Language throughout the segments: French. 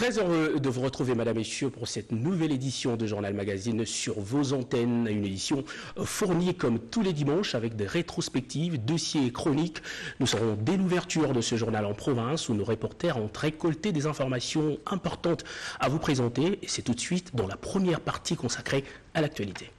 Très heureux de vous retrouver, Madame et pour cette nouvelle édition de Journal Magazine sur vos antennes. Une édition fournie comme tous les dimanches avec des rétrospectives, dossiers et chroniques. Nous serons dès l'ouverture de ce journal en province où nos reporters ont récolté des informations importantes à vous présenter. Et c'est tout de suite dans la première partie consacrée à l'actualité.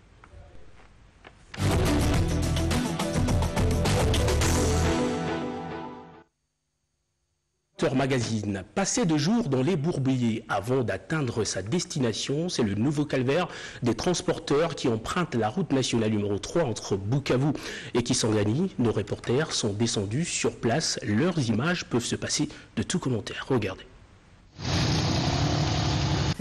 Magazine. Passer de jours dans les bourbiers avant d'atteindre sa destination, c'est le nouveau calvaire des transporteurs qui empruntent la route nationale numéro 3 entre Bukavu et Kisangani. Nos reporters sont descendus sur place. Leurs images peuvent se passer de tout commentaire. Regardez.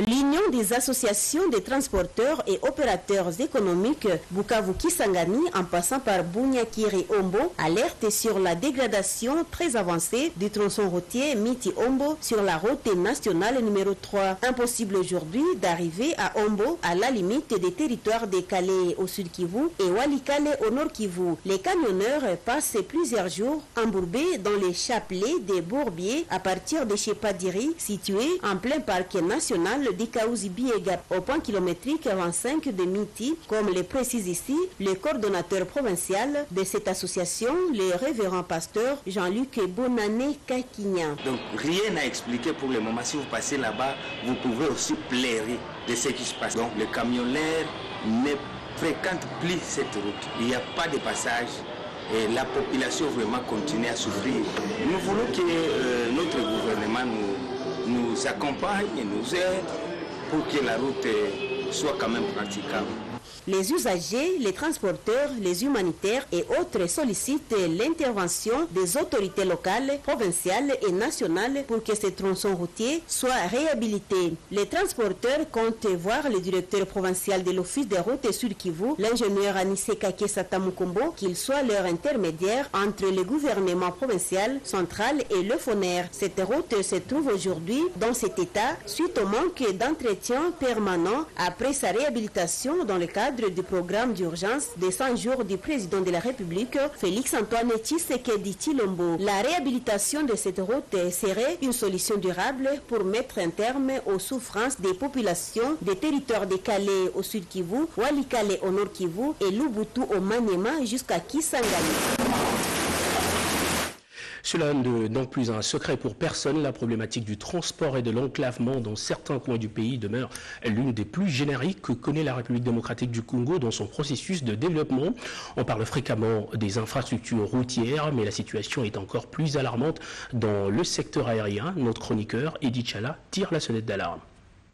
L'Union des associations des transporteurs et opérateurs économiques Bukavu Kisangani en passant par Bunyakiri Ombo alerte sur la dégradation très avancée du tronçon routier Miti Ombo sur la route nationale numéro 3. Impossible aujourd'hui d'arriver à Ombo à la limite des territoires des Calais au sud Kivu et Walikale au nord Kivu. Les camionneurs passent plusieurs jours embourbés dans les chapelets des bourbiers à partir de Chepadiri situés en plein parc national d'Ikaouzi Biega au point kilométrique 25 de Miti, comme le précise ici le coordonnateur provincial de cette association, le révérend pasteur Jean-Luc Bonané Kakignan. Donc rien à expliquer pour le moment. Si vous passez là-bas, vous pouvez aussi plairer de ce qui se passe. Donc le camionneur ne fréquente plus cette route. Il n'y a pas de passage et la population vraiment continue à souffrir. Nous voulons que euh, notre gouvernement nous, nous accompagne et nous aide pour que la route soit quand même praticable. Les usagers, les transporteurs, les humanitaires et autres sollicitent l'intervention des autorités locales, provinciales et nationales pour que ces tronçons routiers soient réhabilités. Les transporteurs comptent voir le directeur provincial de l'Office des routes Sud Kivu, l'ingénieur Anissé Kake Satamukombo, qu'il soit leur intermédiaire entre le gouvernement provincial, central et le FONER. Cette route se trouve aujourd'hui dans cet état suite au manque d'entretien permanent après sa réhabilitation dans le cadre du programme d'urgence des 100 jours du président de la République, Félix Antoine Tshisekedi Chilombo. La réhabilitation de cette route serait une solution durable pour mettre un terme aux souffrances des populations des territoires de Calais au sud Kivu, Walikale au nord Kivu et Lubutu au Maniema jusqu'à Kisangani. Cela n'est donc plus un secret pour personne. La problématique du transport et de l'enclavement dans certains coins du pays demeure l'une des plus génériques que connaît la République démocratique du Congo dans son processus de développement. On parle fréquemment des infrastructures routières, mais la situation est encore plus alarmante dans le secteur aérien. Notre chroniqueur, Edith Chala, tire la sonnette d'alarme.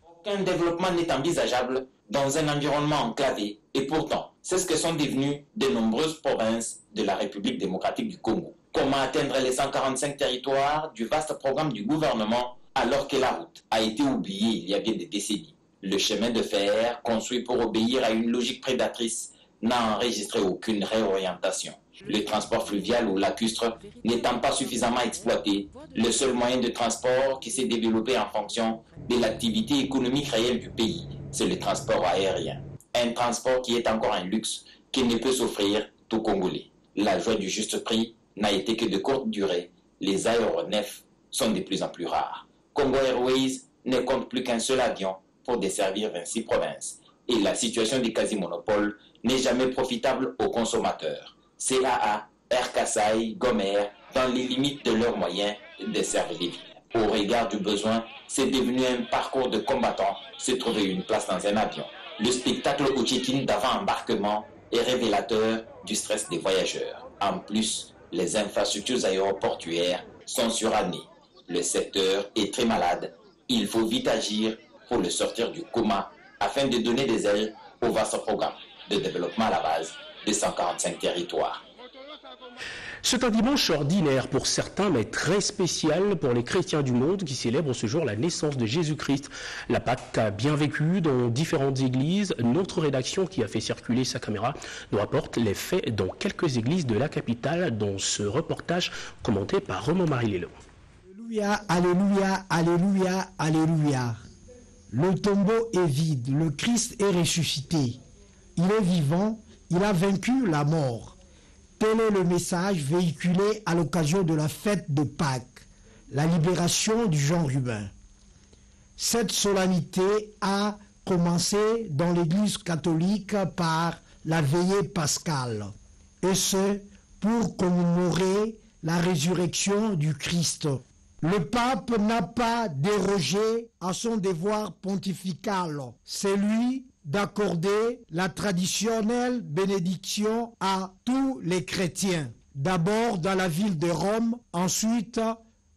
Aucun développement n'est envisageable dans un environnement enclavé, et pourtant, c'est ce que sont devenues de nombreuses provinces de la République démocratique du Congo. Comment atteindre les 145 territoires du vaste programme du gouvernement alors que la route a été oubliée il y a bien des décennies Le chemin de fer, construit pour obéir à une logique prédatrice, n'a enregistré aucune réorientation. Le transport fluvial ou lacustre n'étant pas suffisamment exploité, le seul moyen de transport qui s'est développé en fonction de l'activité économique réelle du pays, c'est le transport aérien. Un transport qui est encore un luxe qui ne peut s'offrir tout Congolais. La joie du juste prix n'a été que de courte durée. Les aéronefs sont de plus en plus rares. Congo Airways ne compte plus qu'un seul avion pour desservir 26 provinces. Et la situation des quasi-monopoles n'est jamais profitable aux consommateurs. CAA, Air Kassai, Gomer, dans les limites de leurs moyens, desservent les villes. Au regard du besoin, c'est devenu un parcours de combattants se trouver une place dans un avion. Le spectacle au check-in d'avant-embarquement est révélateur du stress des voyageurs. En plus, les infrastructures aéroportuaires sont surannées. Le secteur est très malade. Il faut vite agir pour le sortir du coma afin de donner des ailes au vaste programme de développement à la base des 145 territoires. C'est un dimanche ordinaire pour certains, mais très spécial pour les chrétiens du monde qui célèbrent ce jour la naissance de Jésus-Christ. La Pâque a bien vécu dans différentes églises. Notre rédaction, qui a fait circuler sa caméra, nous rapporte les faits dans quelques églises de la capitale dans ce reportage commenté par Romain Marie Lélo. Alléluia, Alléluia, Alléluia, Alléluia. Le tombeau est vide, le Christ est ressuscité. Il est vivant, il a vaincu la mort. Tel est le message véhiculé à l'occasion de la fête de Pâques, la libération du genre humain. Cette solennité a commencé dans l'Église catholique par la veillée pascale, et ce pour commémorer la résurrection du Christ. Le pape n'a pas dérogé à son devoir pontifical, c'est lui d'accorder la traditionnelle bénédiction à tous les chrétiens, d'abord dans la ville de Rome, ensuite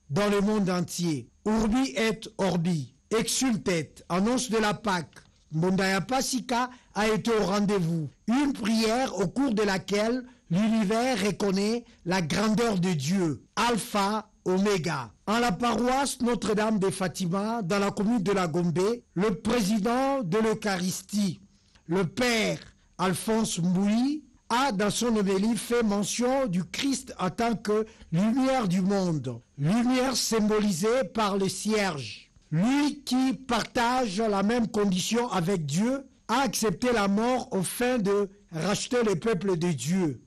dans le monde entier. Urbi et Orbi, exultet, annonce de la Pâque. Mondaya Pasika a été au rendez-vous. Une prière au cours de laquelle l'univers reconnaît la grandeur de Dieu, Alpha, Oméga. En la paroisse Notre-Dame de Fatima, dans la commune de la Gombe, le président de l'Eucharistie, le Père Alphonse Mouy, a dans son homélie fait mention du Christ en tant que lumière du monde, lumière symbolisée par le cierge. Lui qui partage la même condition avec Dieu a accepté la mort au fin de racheter le peuple de Dieu.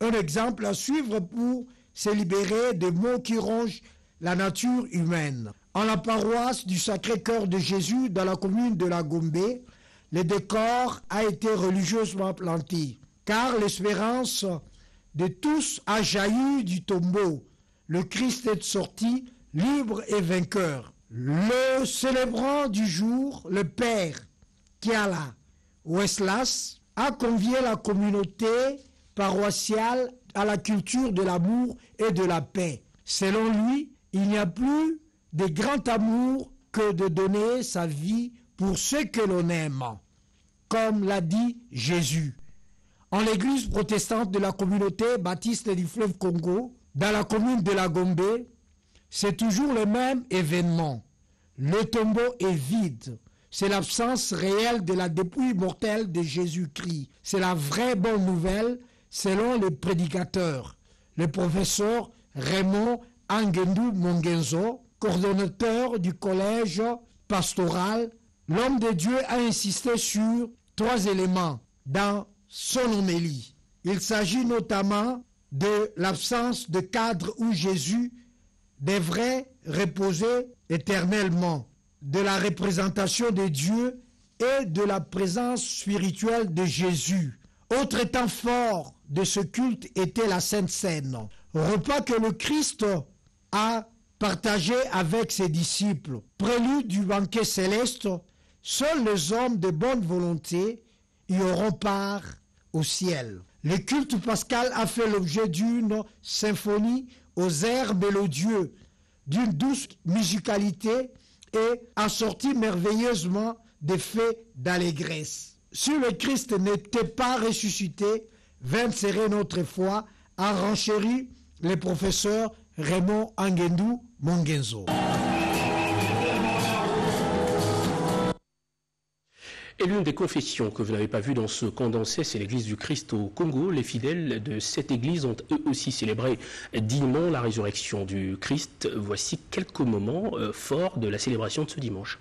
Un exemple à suivre pour se libérer des maux qui rongent la nature humaine. En la paroisse du Sacré-Cœur de Jésus dans la commune de la Gombe, le décor a été religieusement planté, car l'espérance de tous a jailli du tombeau. Le Christ est sorti libre et vainqueur. Le célébrant du jour, le Père Kiala Weslas, a convié la communauté paroissiale à la culture de l'amour et de la paix. Selon lui, il n'y a plus de grand amour que de donner sa vie pour ceux que l'on aime, comme l'a dit Jésus. En l'église protestante de la communauté baptiste du fleuve Congo, dans la commune de la Gombe, c'est toujours le même événement. Le tombeau est vide. C'est l'absence réelle de la dépouille mortelle de Jésus-Christ. C'est la vraie bonne nouvelle selon le prédicateur, le professeur Raymond Angendou Mongenzo, coordonnateur du collège pastoral. L'homme de Dieu a insisté sur trois éléments dans son homélie. Il s'agit notamment de l'absence de cadre où Jésus devrait reposer éternellement, de la représentation de Dieu et de la présence spirituelle de Jésus. Autre temps fort de ce culte était la Sainte Seine, repas que le Christ a partagé avec ses disciples. Prélude du banquet céleste, seuls les hommes de bonne volonté y auront part au ciel. Le culte pascal a fait l'objet d'une symphonie aux airs mélodieux, d'une douce musicalité et assortie merveilleusement d'effets d'allégresse. Si le Christ n'était pas ressuscité, vint serrer notre foi, a renchéri le professeur Raymond Angendou Mongenzo. Et l'une des confessions que vous n'avez pas vues dans ce condensé, c'est l'église du Christ au Congo. Les fidèles de cette église ont eux aussi célébré dignement la résurrection du Christ. Voici quelques moments euh, forts de la célébration de ce dimanche.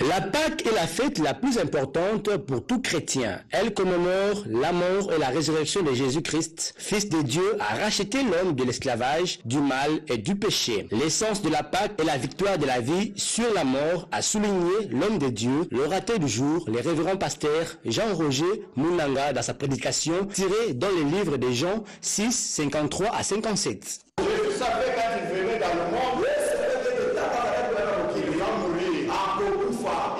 La Pâque est la fête la plus importante pour tout chrétien. Elle commémore la mort et la résurrection de Jésus-Christ, Fils de Dieu, a racheté l'homme de l'esclavage, du mal et du péché. L'essence de la Pâque est la victoire de la vie sur la mort, a souligné l'homme de Dieu, l'orateur du jour, le révérend pasteur Jean-Roger Munanga dans sa prédication tirée dans le livre de Jean 6, 53 à 57. Je savais quand il venait dans le monde,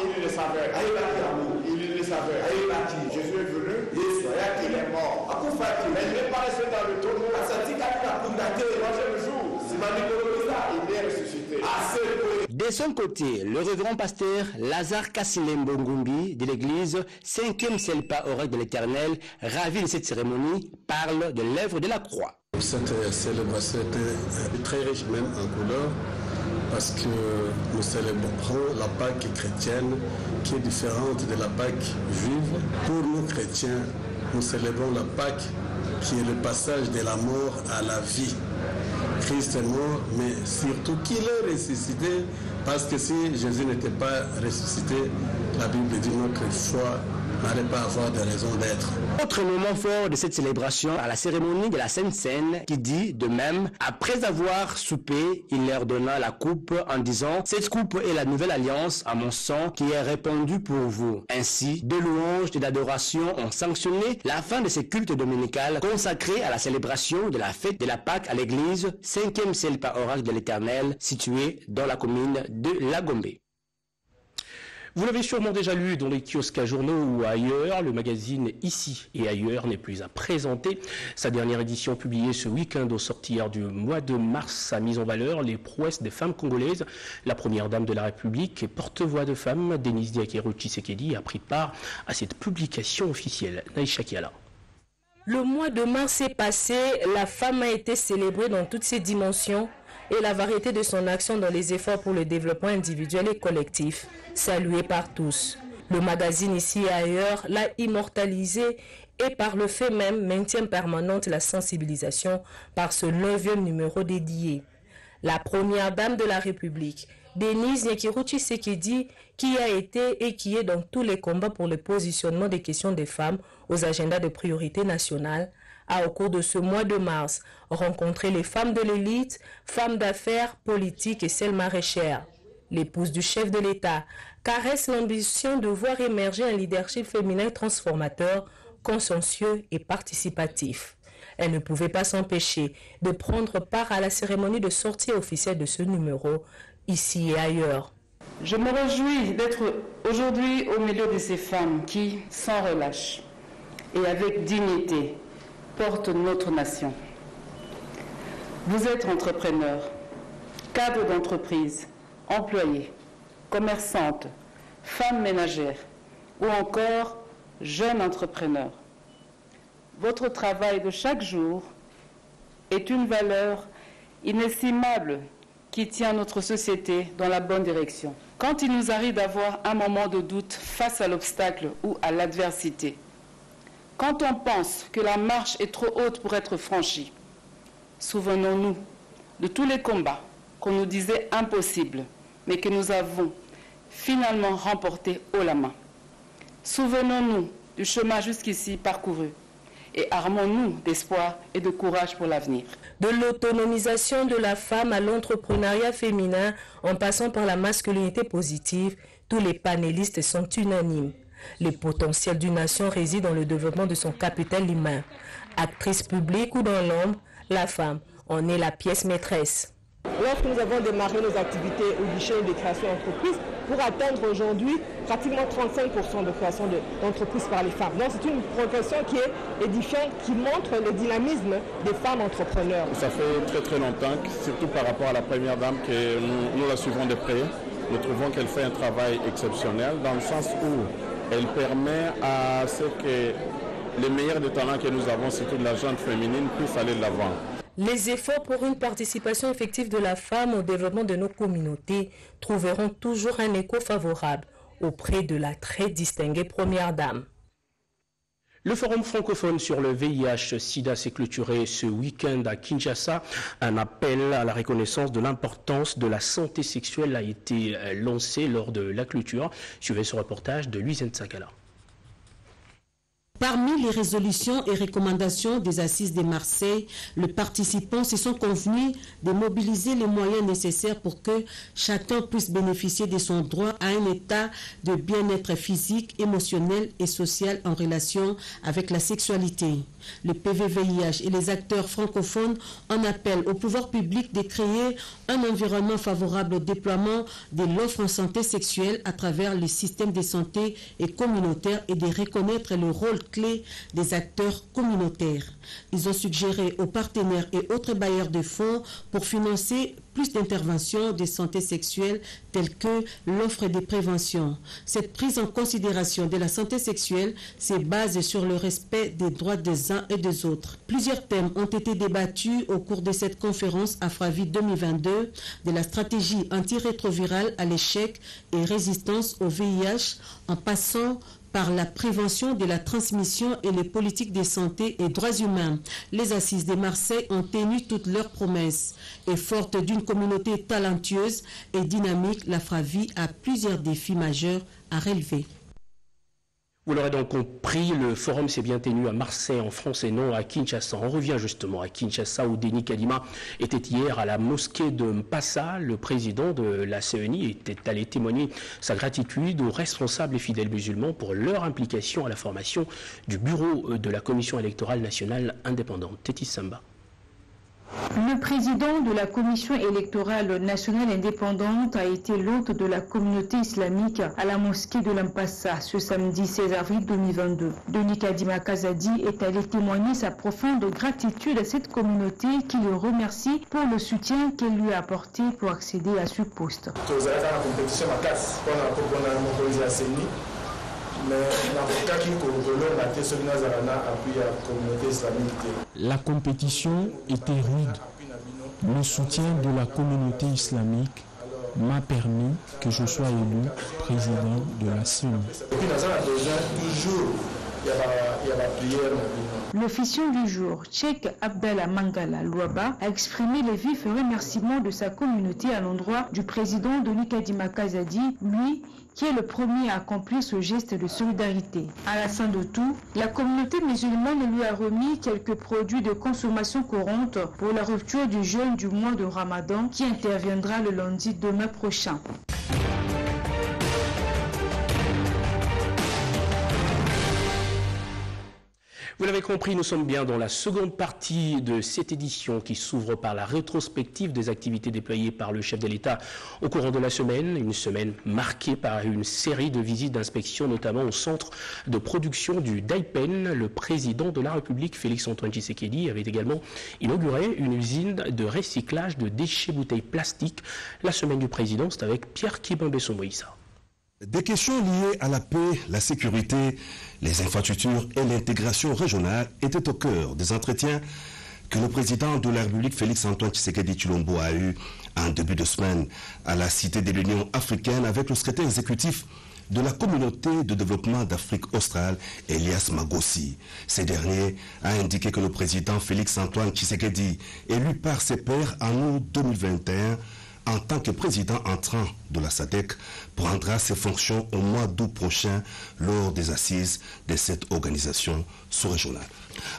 il le savait. Il le savait. Jésus est venu, il est mort. Mais il n'est pas resté dans le tonneau. le jour. Il est ressuscité. De son côté, le révérend pasteur Lazare Kassilembongumbi de l'église 5e Selpa au de l'éternel, ravi de cette cérémonie, parle de l'œuvre de la croix. Cette célébration était très riche même en couleurs parce que nous célébrons la Pâque chrétienne qui est différente de la Pâque juive. Pour nous chrétiens, nous célébrons la Pâque qui est le passage de la mort à la vie. Christ est mort, mais surtout qu'il est ressuscité, parce que si Jésus n'était pas ressuscité, la Bible dit notre foi pas de. Autre moment fort de cette célébration à la cérémonie de la Sainte Seine qui dit de même, après avoir soupé, il leur donna la coupe en disant, cette coupe est la nouvelle alliance à mon sang qui est répandue pour vous. Ainsi, deux louanges et d'adoration ont sanctionné la fin de ces cultes dominicales consacrés à la célébration de la fête de la Pâque à l'église 5e celle par oracle de l'éternel située dans la commune de Lagombe. Vous l'avez sûrement déjà lu dans les kiosques à journaux ou ailleurs, le magazine Ici et ailleurs n'est plus à présenter. Sa dernière édition publiée ce week-end au sortir du mois de mars a mis en valeur les prouesses des femmes congolaises. La première dame de la République et porte-voix de femmes, Denise Diakero Tshisekedi, a pris part à cette publication officielle. Naïcha Kiala. Le mois de mars est passé, la femme a été célébrée dans toutes ses dimensions et la variété de son action dans les efforts pour le développement individuel et collectif, salué par tous. Le magazine ici et ailleurs l'a immortalisé et par le fait même maintient permanente la sensibilisation par ce neuvième numéro dédié. La première dame de la République, Denise Nyekiruchi Sekedi, qui a été et qui est dans tous les combats pour le positionnement des questions des femmes aux agendas de priorité nationale, a au cours de ce mois de mars rencontré les femmes de l'élite, femmes d'affaires, politiques et celles maraîchères. L'épouse du chef de l'État caresse l'ambition de voir émerger un leadership féminin transformateur, consciencieux et participatif. Elle ne pouvait pas s'empêcher de prendre part à la cérémonie de sortie officielle de ce numéro, ici et ailleurs. Je me réjouis d'être aujourd'hui au milieu de ces femmes qui, sans relâche et avec dignité, portent notre nation. Vous êtes entrepreneur, cadre d'entreprise, employé, commerçante, femme ménagère ou encore jeune entrepreneur. Votre travail de chaque jour est une valeur inestimable qui tient notre société dans la bonne direction. Quand il nous arrive d'avoir un moment de doute face à l'obstacle ou à l'adversité, quand on pense que la marche est trop haute pour être franchie, souvenons-nous de tous les combats qu'on nous disait impossibles, mais que nous avons finalement remportés haut la main. Souvenons-nous du chemin jusqu'ici parcouru et armons-nous d'espoir et de courage pour l'avenir. De l'autonomisation de la femme à l'entrepreneuriat féminin en passant par la masculinité positive, tous les panélistes sont unanimes. Le potentiel d'une nation réside dans le développement de son capital humain. Actrice publique ou dans l'ombre, la femme en est la pièce maîtresse. Lorsque nous avons démarré nos activités au guichet de création d'entreprise, pour atteindre aujourd'hui pratiquement 35% de création d'entreprises par les femmes. Donc c'est une progression qui est édifiante, qui montre le dynamisme des femmes entrepreneurs. Ça fait très très longtemps, surtout par rapport à la première dame, que nous, nous la suivons de près. Nous trouvons qu'elle fait un travail exceptionnel dans le sens où elle permet à ce que les meilleurs des talents que nous avons, surtout de la gente féminine, puissent aller de l'avant. Les efforts pour une participation effective de la femme au développement de nos communautés trouveront toujours un écho favorable auprès de la très distinguée Première Dame. Le forum francophone sur le VIH-Sida s'est clôturé ce week-end à Kinshasa. Un appel à la reconnaissance de l'importance de la santé sexuelle a été lancé lors de la clôture. Suivez ce reportage de Luisen Sakala. Parmi les résolutions et recommandations des assises de Marseille, les participants se sont convenus de mobiliser les moyens nécessaires pour que chacun puisse bénéficier de son droit à un état de bien-être physique, émotionnel et social en relation avec la sexualité. Le PVVIH et les acteurs francophones en appellent au pouvoir public de créer un environnement favorable au déploiement de l'offre en santé sexuelle à travers le système de santé et communautaire et de reconnaître le rôle clé des acteurs communautaires. Ils ont suggéré aux partenaires et autres bailleurs de fonds pour financer plus d'interventions de santé sexuelle telles que l'offre de prévention. Cette prise en considération de la santé sexuelle se base sur le respect des droits des uns et des autres. Plusieurs thèmes ont été débattus au cours de cette conférence Afravi 2022 de la stratégie antirétrovirale à l'échec et résistance au VIH en passant par la prévention de la transmission et les politiques de santé et droits humains. Les assises de Marseille ont tenu toutes leurs promesses. Et forte d'une communauté talentueuse et dynamique, la Fravie a plusieurs défis majeurs à relever. Vous l'aurez donc compris, le forum s'est bien tenu à Marseille, en France, et non à Kinshasa. On revient justement à Kinshasa, où Denis Kadima était hier à la mosquée de Mpassa. Le président de la CENI était allé témoigner sa gratitude aux responsables et fidèles musulmans pour leur implication à la formation du bureau de la Commission électorale nationale indépendante. Tétis Samba. Le président de la Commission électorale nationale indépendante a été l'hôte de la communauté islamique à la mosquée de Lampassa ce samedi 16 avril 2022. Denis Kadima Kazadi est allé témoigner sa profonde gratitude à cette communauté qui le remercie pour le soutien qu'elle lui a apporté pour accéder à ce poste. La compétition était rude. Le soutien de la communauté islamique m'a permis que je sois élu président de la CENI. L'officiant du jour, Tchèque Abdallah Mangala Louaba, a exprimé les vifs remerciements de sa communauté à l'endroit du président Denis Kadima Kazadi, lui qui est le premier à accomplir ce geste de solidarité. À la fin de tout, la communauté musulmane lui a remis quelques produits de consommation courante pour la rupture du jeûne du mois de Ramadan qui interviendra le lundi demain prochain. Vous l'avez compris, nous sommes bien dans la seconde partie de cette édition qui s'ouvre par la rétrospective des activités déployées par le chef de l'État au courant de la semaine, une semaine marquée par une série de visites d'inspection, notamment au centre de production du Daipen. Le président de la République, Félix-Antoine Tshisekedi, avait également inauguré une usine de recyclage de déchets bouteilles plastiques. La semaine du président, c'est avec Pierre Moïsa. Des questions liées à la paix, la sécurité, les infrastructures et l'intégration régionale étaient au cœur des entretiens que le président de la République Félix-Antoine Tshisekedi Chulombo a eu en début de semaine à la Cité de l'Union africaine avec le secrétaire exécutif de la communauté de développement d'Afrique australe, Elias Magossi. Ce dernier a indiqué que le président Félix-Antoine Tshisekedi, élu par ses pairs en août 2021, en tant que président entrant de la SADEC, prendra ses fonctions au mois d'août prochain lors des assises de cette organisation sous-régionale.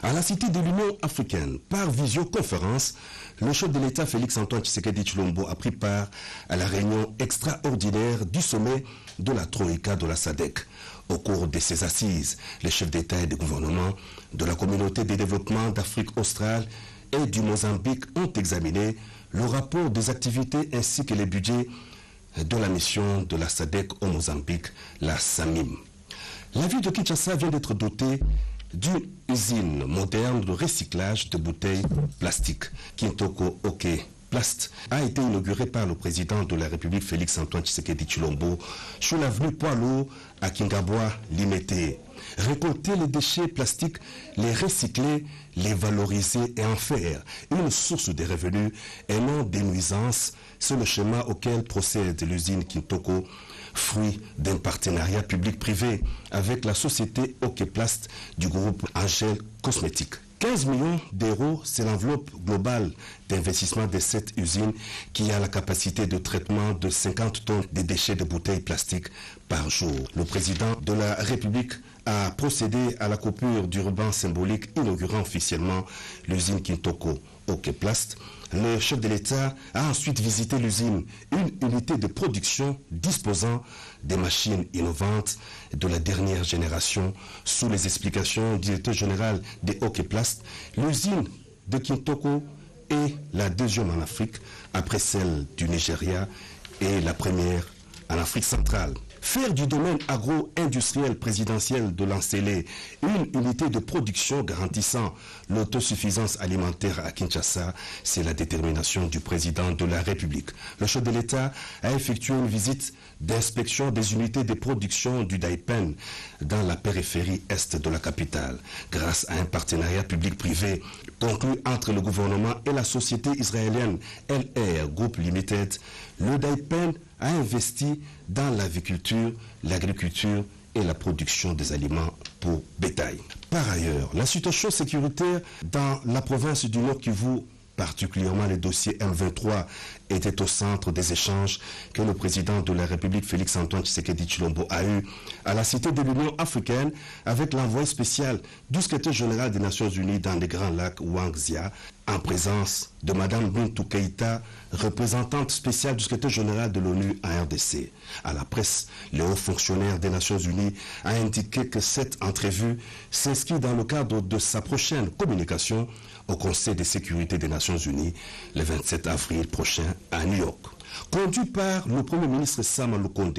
À la Cité de l'Union africaine, par visioconférence, le chef de l'État Félix-Antoine Tshisekedi Chulombo a pris part à la réunion extraordinaire du sommet de la Troïka de la SADEC. Au cours de ces assises, les chefs d'État et de gouvernement de la communauté de développement d'Afrique australe et du Mozambique ont examiné le rapport des activités ainsi que les budgets de la mission de la SADEC au Mozambique, la SAMIM. La ville de Kinshasa vient d'être dotée d'une usine moderne de recyclage de bouteilles plastiques, Kintoko OK Plast, a été inaugurée par le président de la République Félix-Antoine Tshisekedi Chulombo sur l'avenue Poilot à Kingabwa, Limité. Récolter les déchets plastiques, les recycler, les valoriser et en faire une source de revenus et non des nuisances, c'est le schéma auquel procède l'usine Kintoko, fruit d'un partenariat public-privé avec la société Okeplast du groupe Angel Cosmétiques. 15 millions d'euros, c'est l'enveloppe globale d'investissement de cette usine qui a la capacité de traitement de 50 tonnes de déchets de bouteilles plastiques par jour. Le président de la République a procédé à la coupure du ruban symbolique inaugurant officiellement l'usine Kintoko Okeplast. Le chef de l'État a ensuite visité l'usine, une unité de production disposant des machines innovantes de la dernière génération sous les explications du directeur général des Okeplast. L'usine de Kintoko est la deuxième en Afrique après celle du Nigeria et la première en Afrique centrale. Faire du domaine agro-industriel présidentiel de l'Ancélé une unité de production garantissant l'autosuffisance alimentaire à Kinshasa, c'est la détermination du président de la République. Le chef de l'État a effectué une visite d'inspection des unités de production du Daipen dans la périphérie est de la capitale. Grâce à un partenariat public-privé conclu entre le gouvernement et la société israélienne LR Group Limited, le Daipen a investi dans l'aviculture, l'agriculture et la production des aliments pour bétail. Par ailleurs, la situation sécuritaire dans la province du Nord Kivu particulièrement les dossiers M23, étaient au centre des échanges que le président de la République Félix-Antoine Tshisekedi Chilombo a eu à la Cité de l'Union africaine avec l'envoyé spécial du secrétaire général des Nations Unies dans les Grands Lacs, Wang Zia, en présence de Mme Bintou Keïta, représentante spéciale du secrétaire général de l'ONU à RDC. À la presse, le haut fonctionnaire des Nations Unies a indiqué que cette entrevue s'inscrit dans le cadre de sa prochaine communication au Conseil de sécurité des Nations Unies le 27 avril prochain à New York. Conduit par le Premier ministre Sam Lukonde,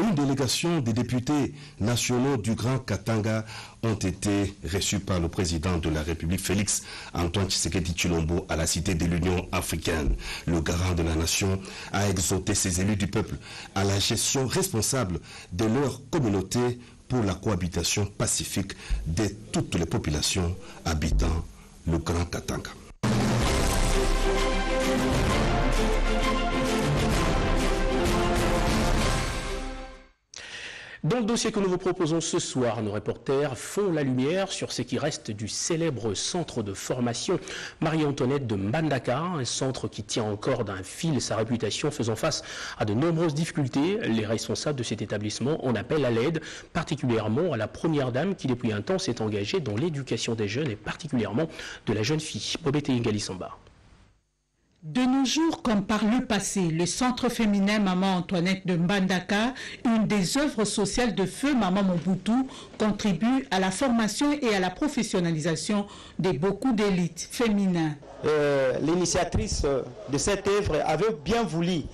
une délégation des députés nationaux du Grand Katanga ont été reçus par le président de la République Félix Antoine Tshisekedi Chilombo à la Cité de l'Union africaine. Le garant de la nation a exhorté ses élus du peuple à la gestion responsable de leur communauté pour la cohabitation pacifique de toutes les populations habitant le Grand Dans le dossier que nous vous proposons ce soir, nos reporters font la lumière sur ce qui reste du célèbre centre de formation Marie-Antoinette de Mbandaka, un centre qui tient encore d'un fil sa réputation faisant face à de nombreuses difficultés. Les responsables de cet établissement en appellent à l'aide, particulièrement à la première dame qui depuis un temps s'est engagée dans l'éducation des jeunes et particulièrement de la jeune fille, Bobette Ingali-Samba. De nos jours, comme par le passé, le Centre féminin Maman Antoinette de Mbandaka, une des œuvres sociales de feu Maman Mobutu, contribue à la formation et à la professionnalisation de beaucoup d'élites féminines. Euh, L'initiatrice de cette œuvre avait bien voulu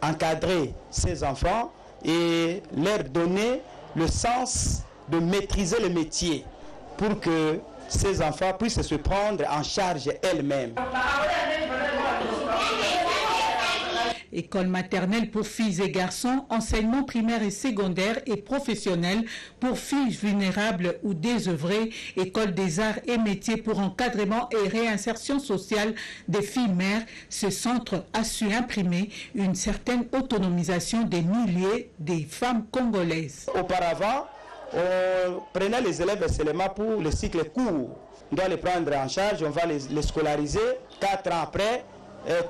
encadrer ces enfants et leur donner le sens de maîtriser le métier pour que ces enfants puissent se prendre en charge elles-mêmes. École maternelle pour filles et garçons, enseignement primaire et secondaire et professionnel pour filles vulnérables ou désœuvrées, école des arts et métiers pour encadrement et réinsertion sociale des filles mères. Ce centre a su imprimer une certaine autonomisation des milliers des femmes congolaises. Auparavant, on prenait les élèves seulement pour le cycle court. On doit les prendre en charge, on va les, les scolariser. Quatre ans après,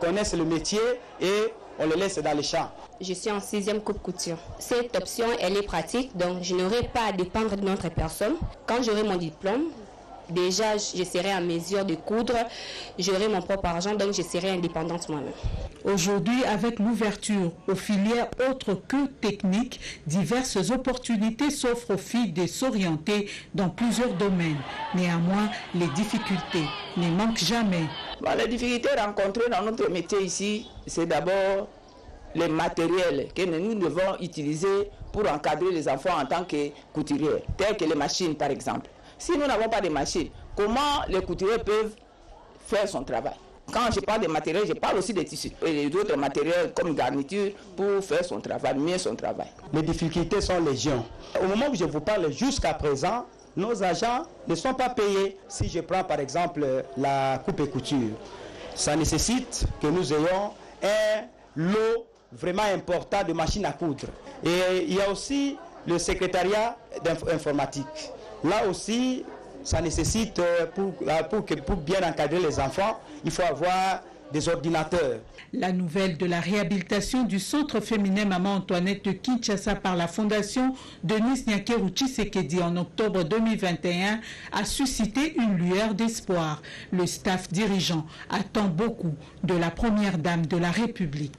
connaissent le métier et on les laisse dans les champs. Je suis en sixième coupe couture. Cette option, elle est pratique, donc je n'aurai pas à dépendre d'une autre personne. Quand j'aurai mon diplôme, déjà je serai en mesure de coudre, j'aurai mon propre argent, donc je serai indépendante moi-même. Aujourd'hui, avec l'ouverture aux filières autres que techniques, diverses opportunités s'offrent aux filles de s'orienter dans plusieurs domaines. Néanmoins, les difficultés ne manquent jamais. Bon, les difficultés rencontrées dans notre métier ici, c'est d'abord les matériels que nous devons utiliser pour encadrer les enfants en tant que couturiers, tels que les machines par exemple. Si nous n'avons pas de machines, comment les couturiers peuvent faire son travail? Quand je parle de matériel, je parle aussi des tissus et d'autres matériels comme garniture pour faire son travail, mieux son travail. Les difficultés sont légion. Au moment où je vous parle jusqu'à présent, nos agents ne sont pas payés. Si je prends par exemple la coupe et couture, ça nécessite que nous ayons un lot vraiment important de machines à coudre. Et il y a aussi le secrétariat informatique. Là aussi, ça nécessite, pour, pour, pour bien encadrer les enfants, il faut avoir des ordinateurs. La nouvelle de la réhabilitation du centre féminin Maman Antoinette de Kinshasa par la fondation Denis Nyakeru Tshisekedi en octobre 2021 a suscité une lueur d'espoir. Le staff dirigeant attend beaucoup de la première dame de la République.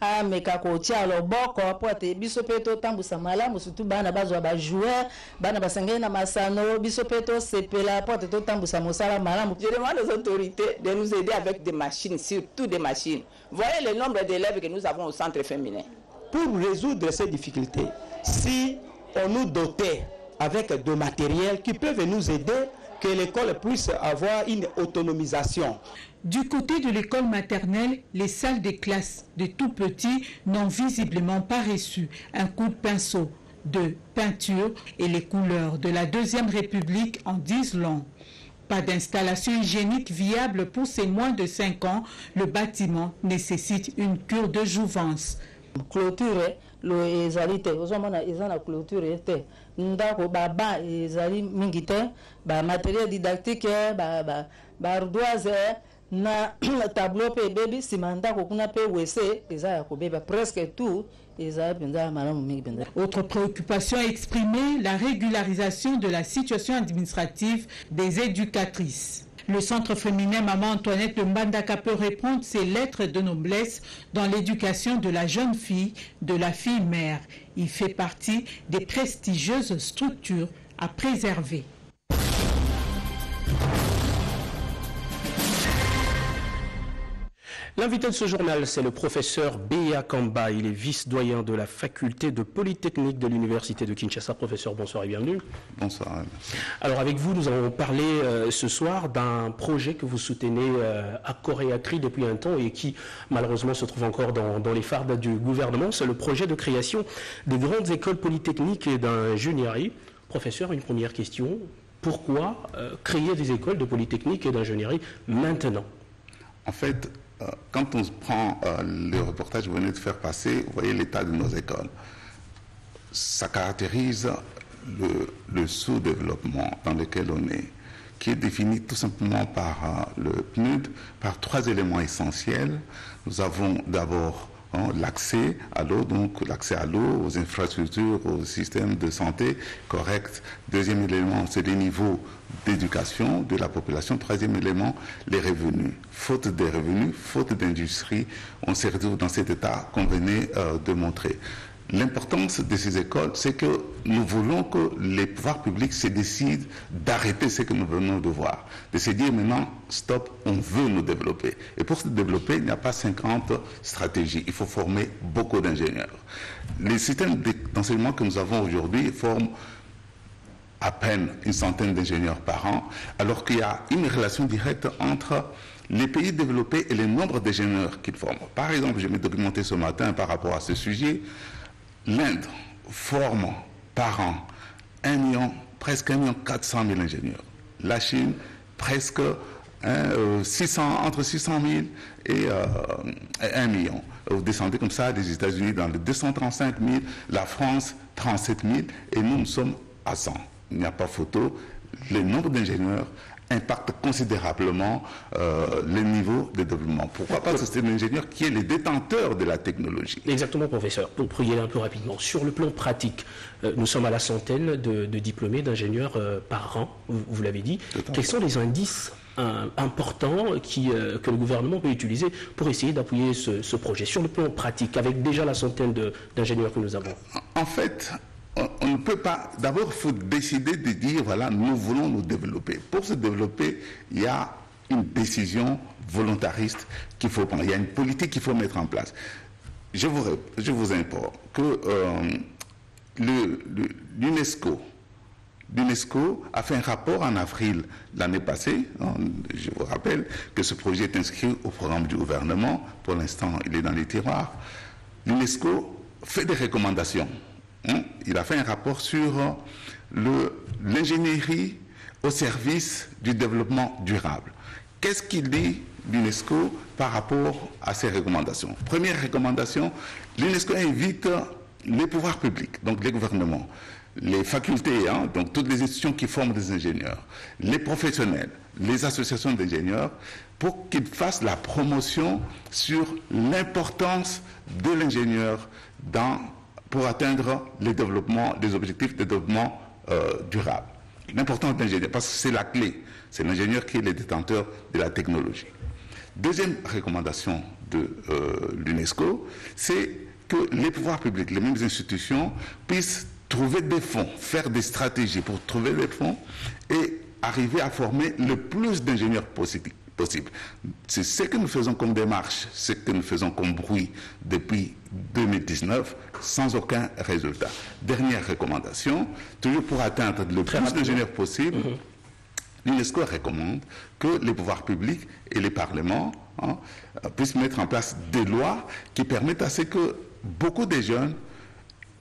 Ameka kotia loboko po ete biso mpe totambusa malamu surtout bana bazwa bajoueur bana basengeli na masano biso mpe tosepela po ete totambusa mosala malamu je demande aux autorités de nous aider avec des machines surtout des machines. Voyez le nombre d'élèves que nous avons au centre féminin. Pour résoudre ces difficultés si on nous dotait avec de matériel qui peuvent nous aider que l'école puisse avoir une autonomisation. Du côté de l'école maternelle, les salles de classe de tout petits n'ont visiblement pas reçu un coup de pinceau de peinture et les couleurs de la Deuxième République en disent long. Pas d'installation hygiénique viable pour ces moins de 5 ans, le bâtiment nécessite une cure de jouvence. clôture clôture baba didactique Autre préoccupation exprimée, la régularisation de la situation administrative des éducatrices. Le centre féminin Maman Antoinette de Mbandaka peut répondre ses lettres de noblesse dans l'éducation de la jeune fille, de la fille mère. Il fait partie des prestigieuses structures à préserver. L'invité de ce journal, c'est le professeur Béa Kamba. Il est vice-doyen de la faculté de Polytechnique de l'Université de Kinshasa. Professeur, bonsoir et bienvenue. Bonsoir. Alors avec vous, nous allons parler euh, ce soir d'un projet que vous soutenez euh, à Coréacri depuis un temps et qui malheureusement se trouve encore dans, les fardes du gouvernement. C'est le projet de création des grandes écoles polytechniques et d'ingénierie. Professeur, une première question. Pourquoi euh, créer des écoles de polytechnique et d'ingénierie maintenant? En fait, quand on prend euh, le reportage que vous venez de faire passer, vous voyez l'état de nos écoles. Ça caractérise le, sous-développement dans lequel on est, qui est défini tout simplement par euh, le PNUD, par trois éléments essentiels. Nous avons d'abord Hein, l'accès à l'eau, donc l'accès à l'eau, aux infrastructures, aux systèmes de santé corrects. Deuxième élément, c'est les niveaux d'éducation de la population. Troisième élément, les revenus. Faute des revenus, faute d'industrie, on se retrouve dans cet état qu'on venait euh, de montrer. L'importance de ces écoles, c'est que nous voulons que les pouvoirs publics se décident d'arrêter ce que nous venons de voir, de se dire maintenant, stop, on veut nous développer. Et pour se développer, il n'y a pas 50 stratégies, il faut former beaucoup d'ingénieurs. Les systèmes d'enseignement que nous avons aujourd'hui forment à peine une centaine d'ingénieurs par an, alors qu'il y a une relation directe entre les pays développés et le nombre d'ingénieurs qu'ils forment. Par exemple, je m'ai documenté ce matin par rapport à ce sujet l'Inde forme par an 1 million, presque 1 million 400 000 ingénieurs. La Chine, presque 600, hein, euh, entre 600 000 et, 1 euh, million. Vous descendez comme ça des États-Unis dans les 235 000, la France 37 000 et nous, nous sommes à 100. Il n'y a pas photo. Le nombre d'ingénieurs impacte considérablement euh, le niveau de développement. Pourquoi Parce que c'est l'ingénieur qui est le détenteur de la technologie? Exactement, professeur. Pour y aller un peu rapidement, sur le plan pratique, euh, nous sommes à la centaine de, diplômés d'ingénieurs euh, par an, vous, l'avez dit. Quels sont les indices importants qui, que le gouvernement peut utiliser pour essayer d'appuyer ce, ce, projet? Sur le plan pratique, avec déjà la centaine d'ingénieurs que nous avons En fait, on ne peut pas. D'abord, il faut décider de dire voilà, nous voulons nous développer. Pour se développer, il y a une décision volontariste qu'il faut prendre. Il y a une politique qu'il faut mettre en place. Je vous, informe que euh, l'UNESCO l'UNESCO a fait un rapport en avril l'année passée. Je vous rappelle que ce projet est inscrit au programme du gouvernement. Pour l'instant, il est dans les tiroirs. L'UNESCO fait des recommandations Hein? il a fait un rapport sur l'ingénierie au service du développement durable. Qu'est-ce qu'il dit l'UNESCO par rapport à ces recommandations? Première recommandation, l'UNESCO invite les pouvoirs publics, donc les gouvernements, les facultés, hein, donc toutes les institutions qui forment des ingénieurs, les professionnels, les associations d'ingénieurs, pour qu'ils fassent la promotion sur l'importance de l'ingénieur dans pour atteindre les, objectifs de développement euh, durable. L'importance d'ingénieur, parce que c'est la clé. C'est l'ingénieur qui est le détenteur de la technologie. Deuxième recommandation de euh, l'UNESCO, c'est que les pouvoirs publics, les mêmes institutions, puissent trouver des fonds, faire des stratégies pour trouver des fonds et arriver à former le plus d'ingénieurs possible possible. C'est ce que nous faisons comme démarche, ce que nous faisons comme bruit depuis 2019, sans aucun résultat. Dernière recommandation, toujours pour atteindre le plus d'ingénieurs possible, mhm. l'UNESCO recommande que les pouvoirs publics et les parlements hein, puissent mettre en place des lois qui permettent à ce que beaucoup de jeunes,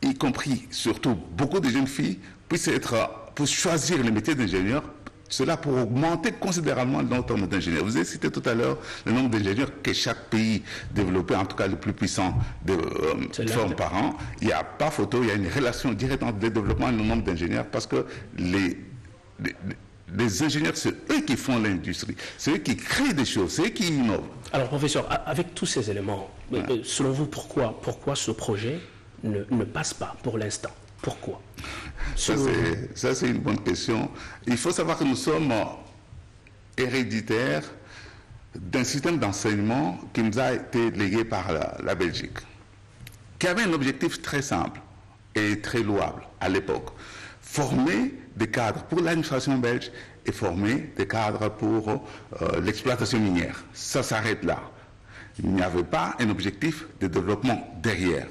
y compris surtout beaucoup de jeunes filles, puissent, être, puissent choisir le métier d'ingénieur cela pour augmenter considérablement le nombre d'ingénieurs. Vous avez cité tout à l'heure le nombre d'ingénieurs que chaque pays développé, en tout cas le plus puissant, de, euh, forme par an. Il n'y a pas photo, il y a une relation directe entre le développement et le nombre d'ingénieurs parce que les, les, ingénieurs, c'est eux qui font l'industrie, c'est eux qui créent des choses, c'est eux qui innovent. Alors, professeur, avec tous ces éléments, euh, selon vous, pourquoi, pourquoi ce projet ne, ne passe pas pour l'instant? Pourquoi ça, c'est une bonne question. Il faut savoir que nous sommes héréditaires d'un système d'enseignement qui nous a été légué par la, Belgique, qui avait un objectif très simple et très louable à l'époque. Former des cadres pour l'administration belge et former des cadres pour euh, l'exploitation minière. Ça s'arrête là. Il n'y avait pas un objectif de développement derrière.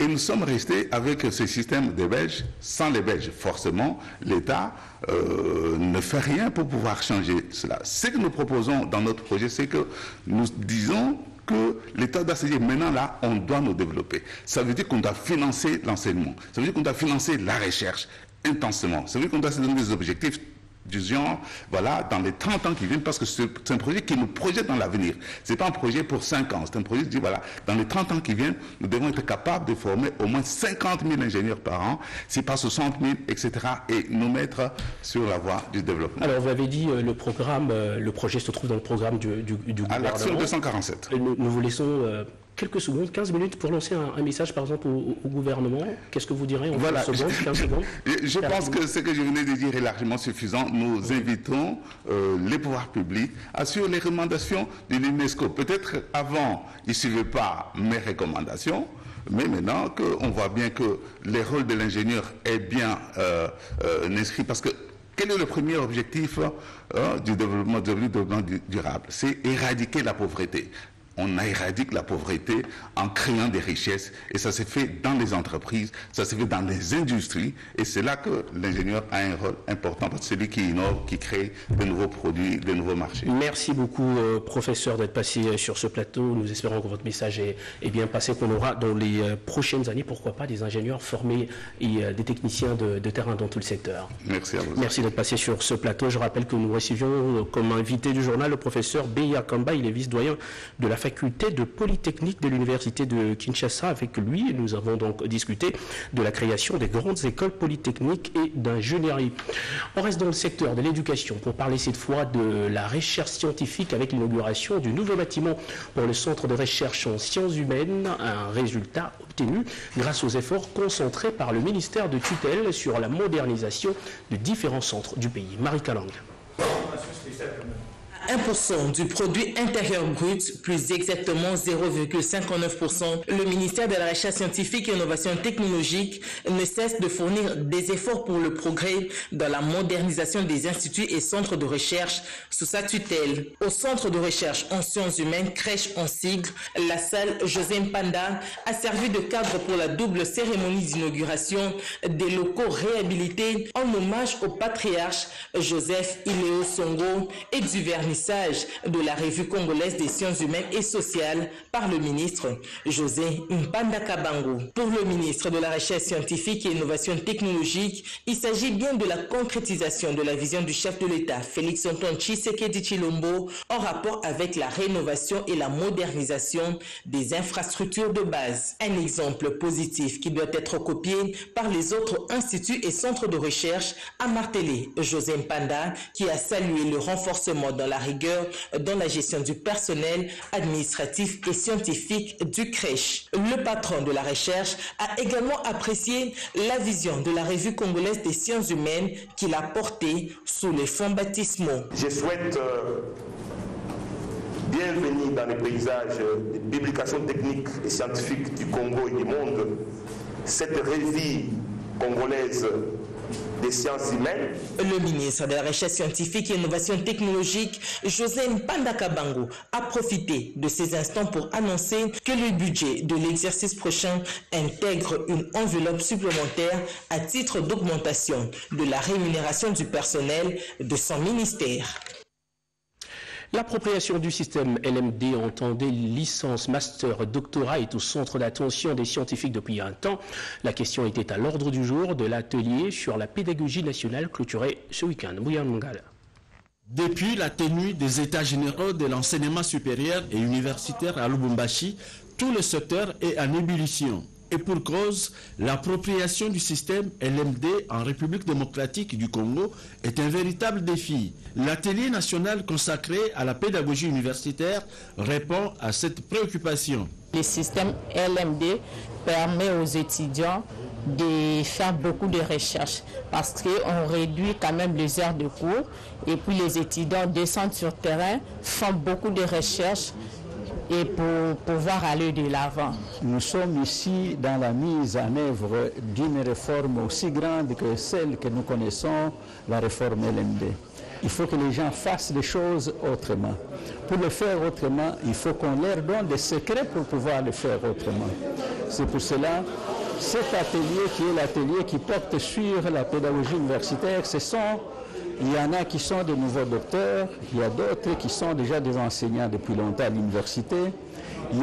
Et nous sommes restés avec ce système des Belges, sans les Belges. Forcément, l'État euh, ne fait rien pour pouvoir changer cela. Ce que nous proposons dans notre projet, c'est que nous disons que l'État doit se dire maintenant là, on doit nous développer. Ça veut dire qu'on doit financer l'enseignement. Ça veut dire qu'on doit financer la recherche intensément. Ça veut dire qu'on doit se donner des objectifs genre, voilà, dans les 30 ans qui viennent, parce que c'est un projet qui nous projette dans l'avenir. Ce n'est pas un projet pour 5 ans, c'est un projet qui dit, voilà, dans les 30 ans qui viennent, nous devons être capables de former au moins 50 000 ingénieurs par an, si pas 60 000, etc., et nous mettre sur la voie du développement. Alors, vous avez dit, euh, le programme, euh, le projet se trouve dans le programme du, du, du gouvernement. À l'action 247. Nous, nous vous laissons euh, quelques secondes, 15 minutes pour lancer un, message par exemple au, gouvernement. Qu'est-ce que vous direz en voilà. secondes, 15 secondes Je pense que ce que je venais de dire est largement suffisant. Nous invitons euh, les pouvoirs publics à suivre les recommandations de l'UNESCO. Peut-être avant, ils ne suivaient pas mes recommandations. Mais maintenant qu'on voit bien que les rôles de l'ingénieur est bien euh, euh, inscrit, parce que quel est le premier objectif du développement, du développement durable? C'est éradiquer la pauvreté on éradique la pauvreté en créant des richesses. Et ça s'est fait dans les entreprises, ça s'est fait dans les industries. Et c'est là que l'ingénieur a un rôle important parce que c'est lui qui innove, qui crée de nouveaux produits, de nouveaux marchés. Merci beaucoup, euh, professeur, d'être passé euh, sur ce plateau. Nous espérons que votre message est, bien passé, qu'on aura dans les euh, prochaines années, pourquoi pas, des ingénieurs formés et des techniciens de, terrain dans tout le secteur. Merci à vous. Merci d'être passé sur ce plateau. Je rappelle que nous recevions comme invité du journal le professeur Beya Kamba. Il est vice-doyen de la faculté de Polytechnique de l'Université de Kinshasa. Avec lui, nous avons donc discuté de la création des grandes écoles polytechniques et d'ingénierie. On reste dans le secteur de l'éducation pour parler cette fois de la recherche scientifique avec l'inauguration du nouveau bâtiment pour le Centre de recherche en sciences humaines. Un résultat obtenu grâce aux efforts concentrés par le ministère de tutelle sur la modernisation de différents centres du pays. Marie Calang. 1% du produit intérieur brut, plus exactement 0,59%, le ministère de la Recherche scientifique et innovation technologique ne cesse de fournir des efforts pour le progrès dans la modernisation des instituts et centres de recherche sous sa tutelle. Au centre de recherche en sciences humaines, crèche en sigle, la salle José Mpanda a servi de cadre pour la double cérémonie d'inauguration des locaux réhabilités en hommage au patriarche Joseph Iléo Songo et du vernis de la revue congolaise des sciences humaines et sociales par le ministre José Mpanda Kabango. Pour le ministre de la Recherche scientifique et innovation technologique, il s'agit bien de la concrétisation de la vision du chef de l'État, Félix Antoine Tshisekedi Chilombo, en rapport avec la rénovation et la modernisation des infrastructures de base. Un exemple positif qui doit être copié par les autres instituts et centres de recherche, a martelé José Mpanda, qui a salué le renforcement dans la rigueur dans la gestion du personnel administratif et scientifique du crèche. Le patron de la recherche a également apprécié la vision de la revue congolaise des sciences humaines qu'il a portée sous les fonds baptismaux. Je souhaite euh, bienvenue dans les paysages de publications techniques et scientifiques du Congo et du monde cette revue congolaise Le ministre de la Recherche scientifique et innovation technologique, José Mpanda Kabango, a profité de ces instants pour annoncer que le budget de l'exercice prochain intègre une enveloppe supplémentaire à titre d'augmentation de la rémunération du personnel de son ministère. L'appropriation du système LMD entendait licence, master, doctorat est au centre d'attention des scientifiques depuis un temps. La question était à l'ordre du jour de l'atelier sur la pédagogie nationale clôturé ce week-end. Depuis la tenue des états généraux de l'enseignement supérieur et universitaire à Lubumbashi, tout le secteur est en ébullition. Et pour cause, l'appropriation du système LMD en République démocratique du Congo est un véritable défi. L'atelier national consacré à la pédagogie universitaire répond à cette préoccupation. Le système LMD permet aux étudiants de faire beaucoup de recherches parce qu'on réduit quand même les heures de cours et puis les étudiants descendent sur terrain, font beaucoup de recherches et pour pouvoir aller de l'avant. Nous sommes ici dans la mise en œuvre d'une réforme aussi grande que celle que nous connaissons, la réforme LMD. Il faut que les gens fassent les choses autrement. Pour le faire autrement, il faut qu'on leur donne des secrets pour pouvoir le faire autrement. C'est pour cela cet atelier qui est l'atelier qui porte sur la pédagogie universitaire, ce sont il y en a qui sont de nouveaux docteurs, il y a d'autres qui sont déjà des enseignants depuis longtemps à l'université, il,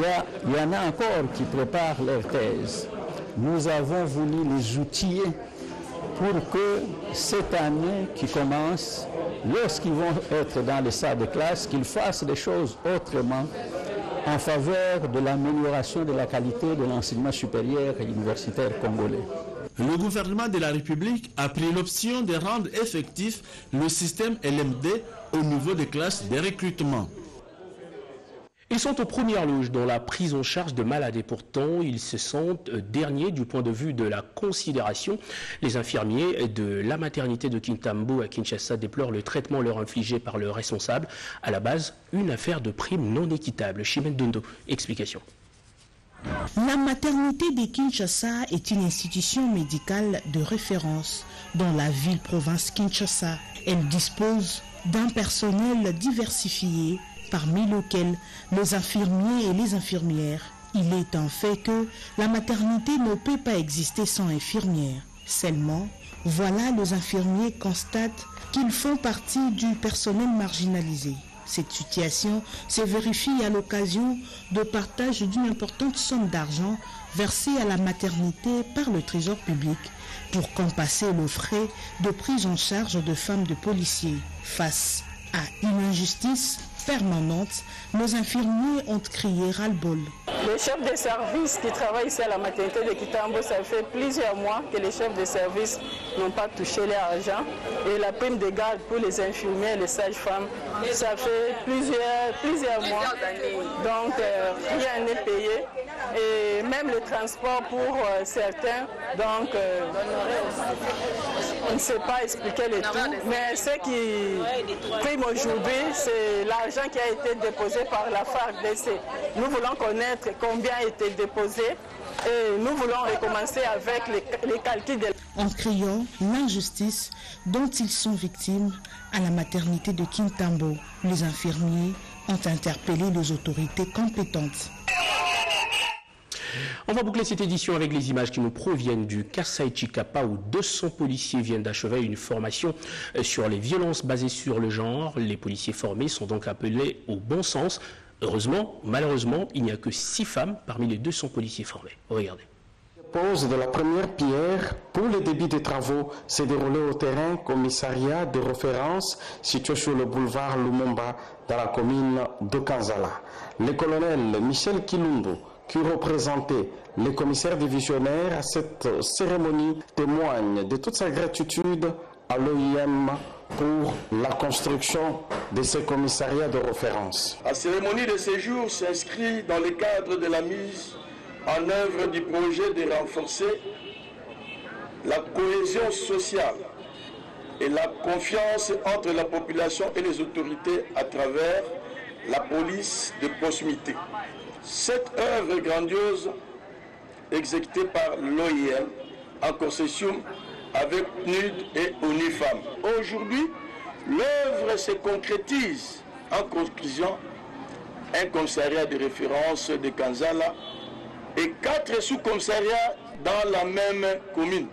il, y en a encore qui préparent leur thèse. Nous avons voulu les outiller pour que cette année qui commence, lorsqu'ils vont être dans les salles de classe, qu'ils fassent les choses autrement en faveur de l'amélioration de la qualité de l'enseignement supérieur et universitaire congolais. Le gouvernement de la République a pris l'option de rendre effectif le système LMD au niveau des classes de recrutement. Ils sont aux premières loges dans la prise en charge de malades et pourtant ils se sentent derniers du point de vue de la considération. Les infirmiers de la maternité de Kintambo à Kinshasa déplorent le traitement leur infligé par le responsable. À la base, une affaire de prime non équitable. Chimène Dondo, explication. La maternité de Kinshasa est une institution médicale de référence dans la ville-province Kinshasa. Elle dispose d'un personnel diversifié, parmi lesquels les infirmiers et les infirmières. Il est un fait que la maternité ne peut pas exister sans infirmières. Seulement, voilà, les infirmiers constatent qu'ils font partie du personnel marginalisé. Cette situation se vérifie à l'occasion de partage d'une importante somme d'argent versée à la maternité par le Trésor public pour compenser le frais de prise en charge de femmes de policiers. Face à une injustice permanente, nos infirmiers ont crié ras-le-bol. Les chefs de service qui travaillent ici à la maternité de Kitambo, ça fait plusieurs mois que les chefs de service n'ont pas touché leur argent. Et la prime de garde pour les infirmiers et les sages-femmes, ça fait plusieurs, plusieurs mois. Donc euh, rien n'est payé. Et même le transport pour euh, certains, donc euh, ne sait pas expliquer le tout. Mais ce qui prime aujourd'hui, c'est l'argent qui a été déposé par la FARDC. Nous voulons connaître combien a été déposé et nous voulons recommencer avec les, les calculs de... En criant l'injustice dont ils sont victimes à la maternité de Kintambo, les infirmiers ont interpellé les autorités compétentes. On va boucler cette édition avec les images qui nous proviennent du Kasai Chikapa où 200 policiers viennent d'achever une formation sur les violences basées sur le genre. Les policiers formés sont donc appelés au bon sens. Heureusement, malheureusement, il n'y a que 6 femmes parmi les 200 policiers formés. Regardez. pose de la première pierre pour le début des travaux s'est déroulé au terrain commissariat de référence situé sur le boulevard Lumumba dans la commune de Kanzala. Le colonel Michel Kilumbu qui représentait les commissaires divisionnaires à cette cérémonie témoigne de toute sa gratitude à l'OIM pour la construction de ces commissariats de référence. La cérémonie de séjour s'inscrit dans le cadre de la mise en œuvre du projet de renforcer la cohésion sociale et la confiance entre la population et les autorités à travers la police de proximité. Cette œuvre grandiose, exécutée par l'OIM en concession avec NUD et ONIFAM. Aujourd'hui, l'œuvre se concrétise en conclusion un commissariat de référence de Kanzala et quatre sous-commissariats dans la même commune.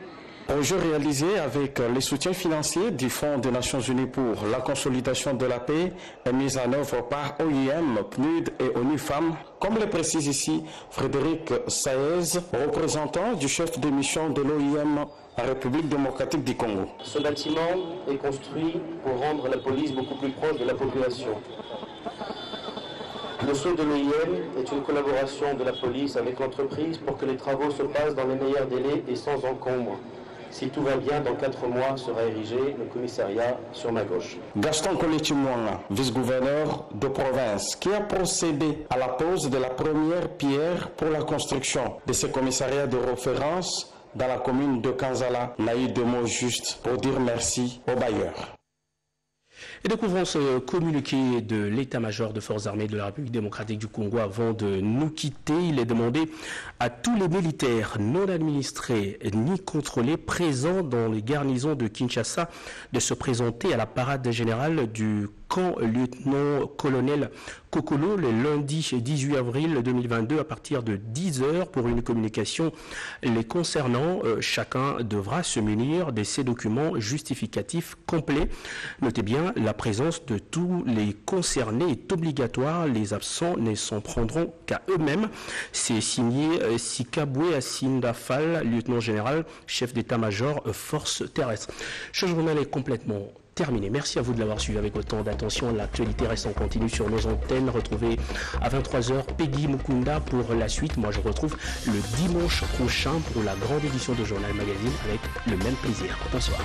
Projet réalisé avec les soutiens financiers du Fonds des Nations Unies pour la consolidation de la paix est mis en œuvre par OIM, PNUD et ONU Femmes, comme le précise ici Frédéric Saez, représentant du chef de mission de l'OIM en République démocratique du Congo. Ce bâtiment est construit pour rendre la police beaucoup plus proche de la population. Le souhait de l'OIM est une collaboration de la police avec l'entreprise pour que les travaux se passent dans les meilleurs délais et sans encombre. Si tout va bien, dans quatre mois sera érigé le commissariat sur ma gauche. Gaston Koletimouanga, vice-gouverneur de province, qui a procédé à la pose de la première pierre pour la construction de ce commissariat de référence dans la commune de Kanzala, n'a eu de mots justes pour dire merci aux bailleurs. Et découvrons ce communiqué de l'état-major de forces armées de la République démocratique du Congo avant de nous quitter. Il est demandé à tous les militaires non administrés ni contrôlés présents dans les garnisons de Kinshasa de se présenter à la parade générale du camp lieutenant-colonel Kokolo le lundi 18 avril 2022 à partir de 10h pour une communication les concernant. Euh, chacun devra se munir de ces documents justificatifs complets. Notez bien, la présence de tous les concernés est obligatoire. Les absents ne s'en prendront qu'à eux-mêmes. C'est signé euh, Sikabwe Asindafal, lieutenant général, chef d'état-major euh, force terrestre. Ce journal est complètement terminé. Merci à vous de l'avoir suivi avec autant d'attention. L'actualité reste en continu sur nos antennes. Retrouvez à 23h Peggy Mukunda pour la suite. Moi, je retrouve le dimanche prochain pour la grande édition de Journal Magazine avec le même plaisir. Bonsoir.